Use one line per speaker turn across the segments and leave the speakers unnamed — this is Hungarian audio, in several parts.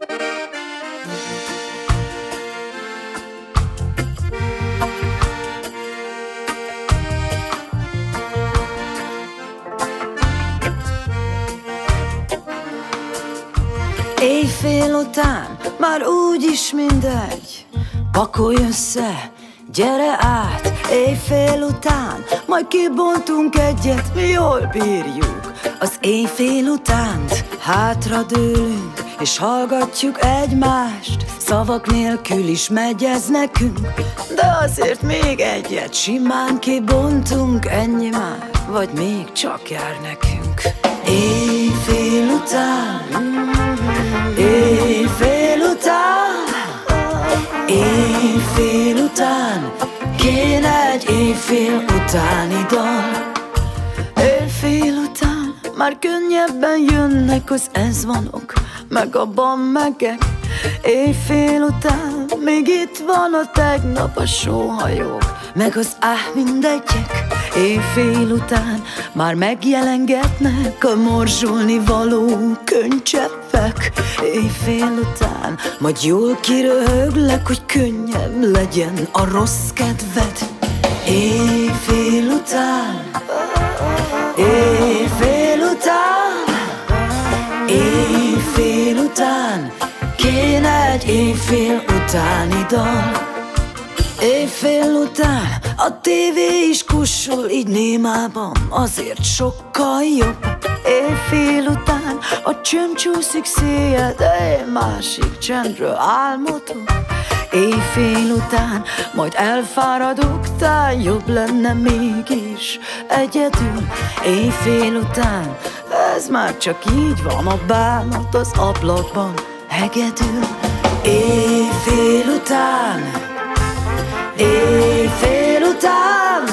Éjfél után már úgyis mindegy. Pakolj össze, gyere át. Éjfél után majd kibontunk egyet Mi jól bírjuk. Az éjfél utánt Hátra dőlünk és hallgatjuk egymást. Szavak nélkül is megy ez nekünk. De azért még egyet simán kibontunk. Ennyi már, vagy még csak jár nekünk. Éjfél után Éjfél után Éjfél után Kéne egy éjfél utáni dal. Éjfél után Már könnyebben jönnek az ezvanok Meg a bammegek Éjfél után. Még itt van a tegnap a sóhajók. Meg az áh mindegyek Éjfél után. Már megjelengetnek a morzsolni való könycseppek Éjfél után. Majd jól kiröhöglek, hogy könnyebb legyen a rossz kedved Éjfél után. Éjfél éjfél utáni dal. Éjfél után a tévé is kussol így némában Azért sokkal jobb. Éjfél után a csönd csúszik széjjel De én másik csendről álmodok Éjfél után majd elfáradok Tán jobb lenne mégis egyedül. Éjfél után ez már csak így van A bánat az ablakban hegedül Éjfél után Éjfél után,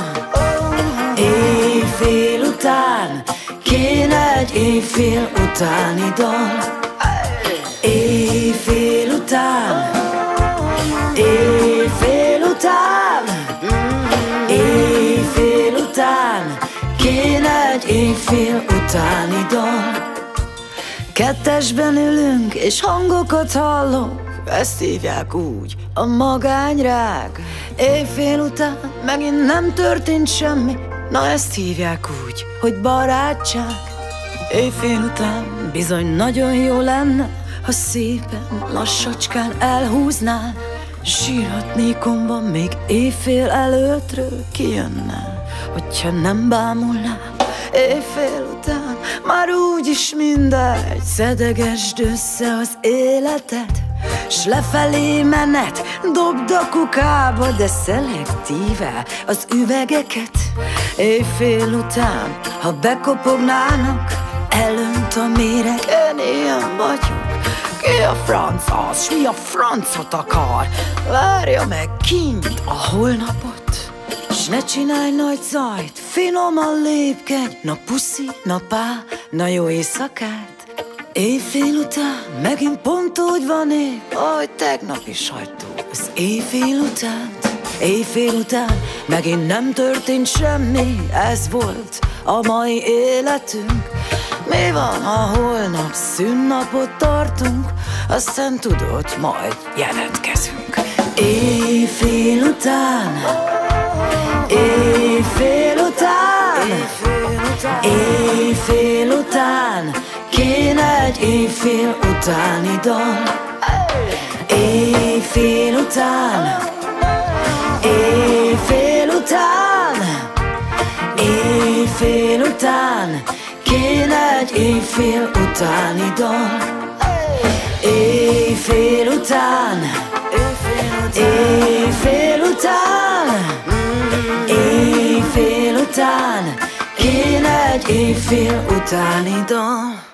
éjfél után Kéne egy éjfél utáni dal. Éjfél után, éjfél után Éjfél után Kéne egy éjfél utáni dal. Kettesben ülünk és hangokat hallok Ezt hívják úgy, a magányrág. Éjfél után megint nem történt semmi. Na ezt hívják úgy, hogy barátság. Éjfél után bizony nagyon jó lenne Ha szépen lassacskán elhúznál. Sírhatnékomban még éjfél előttről kijönne Hogyha nem bámulnál Éjfél után már úgyis mindegy Szedegesd össze az életed S lefelé menet, dobd a kukába De szelektíve az üvegeket. Éjfél után, ha bekopognának Elönt a méreg, én ilyen vagyok. Ki a franc az, mi a francot akar? Várja meg kint a holnapot. S ne csinálj nagy zajt, finoman lépkedj. Na puszi, na pá, na jó éjszakát Éjfél után megint pont úgy van ég, ahogy tegnap is hagytuk az éjfél után. Éjfél után megint nem történt semmi, ez volt a mai életünk. Mi van, ha holnap szünnapot tartunk, aztán tudod, majd jelentkezünk. Éjfél után, egy éjfél utáni dal. Éjfél után Éjfél után Éjfél után Kéne egy éjfél utáni dal. Éjfél után Éjfél után Éjfél után Kéne egy éjfél utáni dal